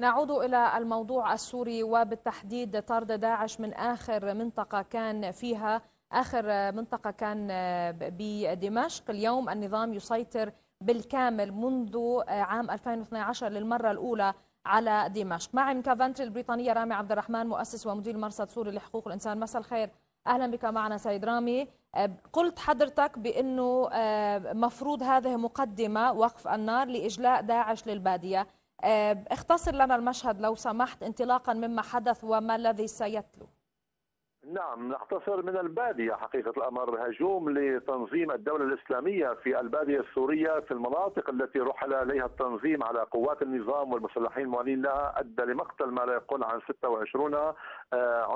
نعود إلى الموضوع السوري وبالتحديد طرد داعش من آخر منطقة كان فيها آخر منطقة كان بدمشق. اليوم النظام يسيطر بالكامل منذ عام 2012 للمرة الأولى على دمشق. معي من كافنتري البريطانية رامي عبد الرحمن مؤسس ومدير مرصد سوري لحقوق الإنسان. مساء الخير. أهلا بك معنا سيد رامي. قلت حضرتك بأنه مفروض هذه مقدمة وقف النار لإجلاء داعش للبادية. اختصر لنا المشهد لو سمحت انطلاقا مما حدث وما الذي سيتلو. نعم نختصر من البادية حقيقة الأمر. هجوم لتنظيم الدولة الإسلامية في البادية السورية في المناطق التي رحل إليها التنظيم على قوات النظام والمسلحين الموالين لها أدى لمقتل ما لا يقل عن 26 آه،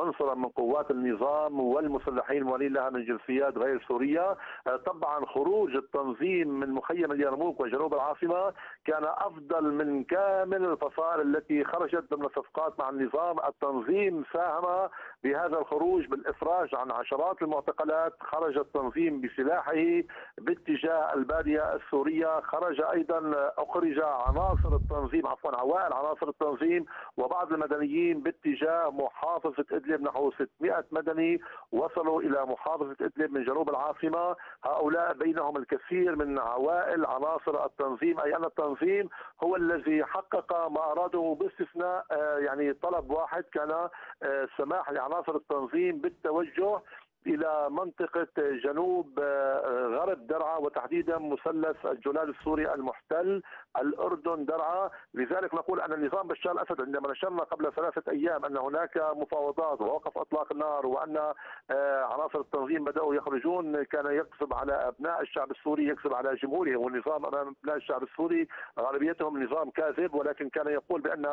عنصرا من قوات النظام والمسلحين الموالين لها من جنسيات غير سورية. آه، طبعا خروج التنظيم من مخيم اليرموك وجنوب العاصمة كان أفضل من كامل الفصائل التي خرجت ضمن صفقات مع النظام. التنظيم ساهم بهذا الخروج بالإفراج عن عشرات المعتقلات. خرج التنظيم بسلاحه باتجاه البادية السورية. خرج أيضا أخرج عناصر التنظيم عفوا عوائل عناصر التنظيم وبعض المدنيين باتجاه محافظة إدلب نحو 600 مدني. وصلوا إلى محافظة إدلب من جنوب العاصمة. هؤلاء بينهم الكثير من عوائل عناصر التنظيم. أي أن التنظيم هو الذي حقق ما أراده باستثناء آه، يعني طلب واحد كان آه، لعناصر التنظيم بالتوجه إلى منطقة جنوب آه، غرب درعا وتحديدا مثلث الجولان السوري المحتل الأردن درعا، لذلك نقول أن النظام بشار الأسد عندما نشرنا قبل ثلاثة أيام أن هناك مفاوضات ووقف إطلاق النار وأن آه، عناصر التنظيم بدأوا يخرجون كان يكذب على أبناء الشعب السوري يكذب على جمهوره والنظام أمام أبناء الشعب السوري غالبيتهم نظام كاذب ولكن كان يقول بأن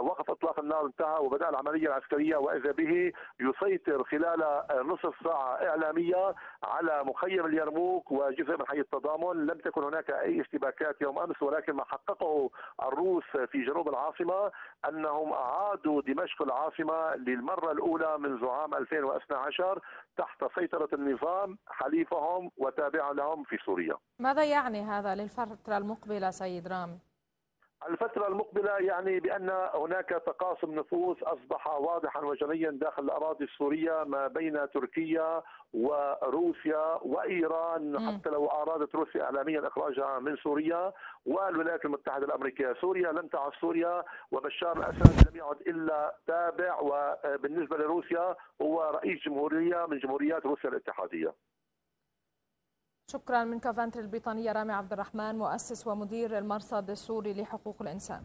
وقف إطلاق النار انتهى وبدأ العملية العسكرية وإذا به يسيطر خلال نصف ساعة إعلامية على مخيم اليرموك وجزء من حي التضامن لم تكن هناك أي اشتباكات يوم أمس ولكن ما حققه الروس في جنوب العاصمة أنهم أعادوا دمشق العاصمة للمرة الأولى منذ عام 2012 تحت سيطرة النظام حليفهم وتابع لهم في سوريا ماذا يعني هذا للفترة المقبلة سيد رامي؟ الفترة المقبلة يعني بأن هناك تقاسم نفوس أصبح واضحا وجليا داخل الأراضي السورية ما بين تركيا وروسيا وإيران. م. حتى لو أرادت روسيا إعلاميا إخراجها من سوريا والولايات المتحدة الأمريكية سوريا لم تعد سوريا وبشار الأسد لم يعد إلا تابع. وبالنسبة لروسيا هو رئيس جمهورية من جمهوريات روسيا الاتحادية. شكرا من كافانتري البريطانية رامي عبد الرحمن مؤسس ومدير المرصد السوري لحقوق الإنسان.